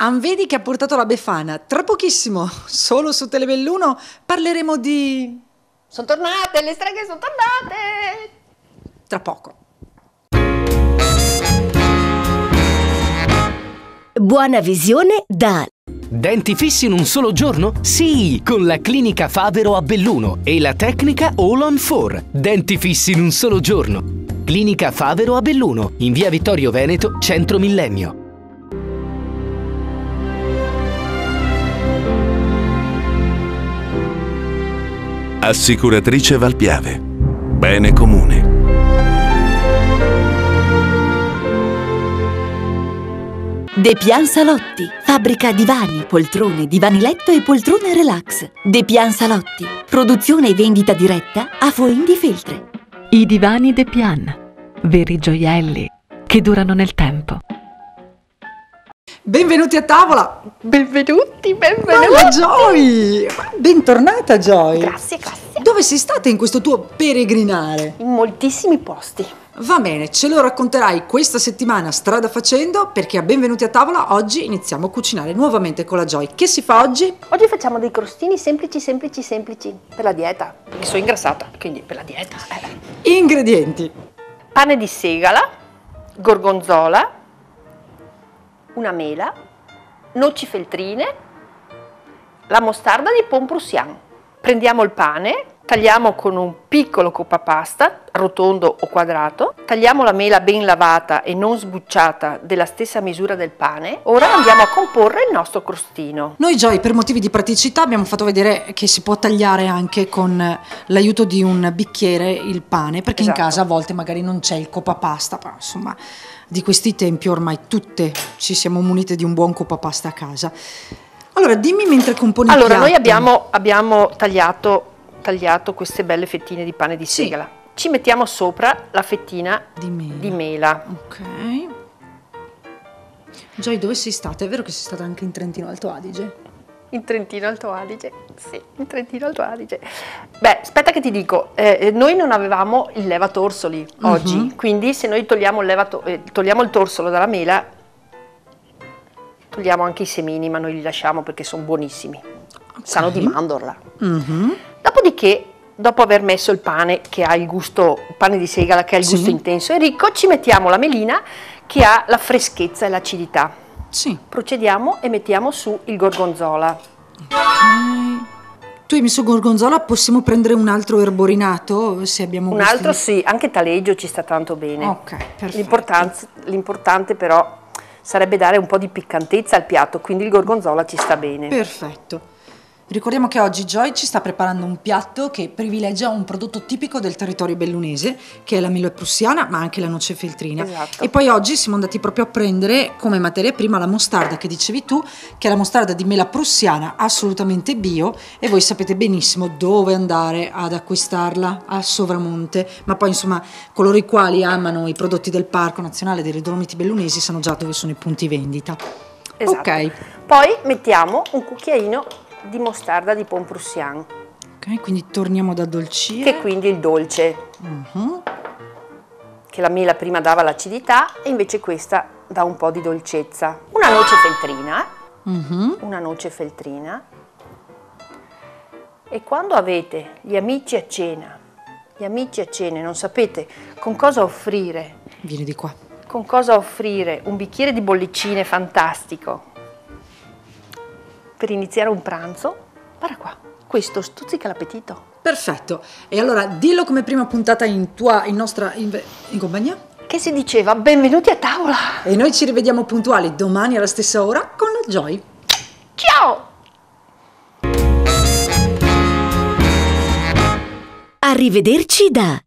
Anvedi che ha portato la Befana. Tra pochissimo, solo su Telebelluno, parleremo di... Sono tornate, le streghe sono tornate! Tra poco. Buona visione da Denti fissi in un solo giorno? Sì, con la clinica Favero a Belluno e la tecnica All on 4. Denti fissi in un solo giorno. Clinica Favero a Belluno, in via Vittorio Veneto, centro millennio. Assicuratrice Valpiave. Bene comune. De Pian Salotti, fabbrica divani, poltrone, divani letto e poltrone relax. De Pian Salotti, produzione e vendita diretta a Foin di Feltre. I divani De Pian, veri gioielli che durano nel tempo. Benvenuti a tavola! Benvenuti, benvenuti! Joy! Bentornata Joy! Grazie, grazie. Dove sei stata in questo tuo peregrinare? In moltissimi posti. Va bene, ce lo racconterai questa settimana strada facendo perché a Benvenuti a tavola oggi iniziamo a cucinare nuovamente con la Joy. Che si fa oggi? Oggi facciamo dei crostini semplici, semplici, semplici per la dieta. Perché sono ingrassata, quindi per la dieta. eh. Ingredienti. Pane di segala, gorgonzola, una mela, noci feltrine, la mostarda di Pomprusian. Prendiamo il pane, tagliamo con un piccolo coppapasta, rotondo o quadrato, tagliamo la mela ben lavata e non sbucciata della stessa misura del pane. Ora andiamo a comporre il nostro crostino. Noi Joy per motivi di praticità abbiamo fatto vedere che si può tagliare anche con l'aiuto di un bicchiere il pane perché in Esatto. casa a volte magari non c'è il coppapasta, però insomma di questi tempi ormai tutte ci siamo munite di un buon coppapasta a casa. Allora dimmi mentre componi Allora, noi abbiamo, abbiamo tagliato, tagliato queste belle fettine di pane di Sì. segala. Ci mettiamo sopra la fettina Di mela. di mela. Ok. Joy, dove sei stata? È vero che sei stata anche in Trentino Alto Adige? In Trentino Alto Adige, sì, in Trentino Alto Adige. Beh, aspetta che ti dico, eh, noi non avevamo il levatorsoli oggi, Mhm. quindi se noi togliamo il, levato- eh, togliamo il torsolo dalla mela, togliamo anche i semini, ma noi li lasciamo perché sono buonissimi, sanno di mandorla. Mhm. Dopodiché, dopo aver messo il pane che ha il gusto, il pane di segala che ha il Sì. gusto intenso e ricco, ci mettiamo la melina che ha la freschezza e l'acidità. Sì. Procediamo e mettiamo su il gorgonzola. Tu hai messo gorgonzola, possiamo prendere un altro erborinato se abbiamo Un gusti- altro sì, anche taleggio ci sta tanto bene. Ok, perfetto. L'importante però sarebbe dare un po' di piccantezza al piatto, quindi il gorgonzola ci sta bene. Perfetto. Ricordiamo che oggi Joy ci sta preparando un piatto che privilegia un prodotto tipico del territorio bellunese, che è la mela prussiana, ma anche la noce feltrina. Esatto. E poi oggi siamo andati proprio a prendere come materia prima la mostarda che dicevi tu, che è la mostarda di mela prussiana, assolutamente bio, e voi sapete benissimo dove andare ad acquistarla, a Sovramonte. Ma poi insomma, coloro i quali amano i prodotti del Parco Nazionale delle Dolomiti Bellunesi sanno già dove sono i punti vendita. Esatto. Ok. Poi mettiamo un cucchiaino di mostarda di Pomprusian, Ok, quindi torniamo ad addolcire. che è quindi il dolce, Mhm. che la mela prima dava l'acidità e invece questa dà un po' di dolcezza. Una noce feltrina, Mhm. una noce feltrina e quando avete gli amici a cena, gli amici a cena e non sapete con cosa offrire, Vieni di qua. con cosa offrire un bicchiere di bollicine fantastico per iniziare un pranzo, guarda qua, questo stuzzica l'appetito. Perfetto. E allora dillo come prima puntata in tua, in nostra, in, in compagnia. Che si diceva benvenuti a tavola. E noi ci rivediamo puntuali domani alla stessa ora con la Joy. Ciao! Arrivederci da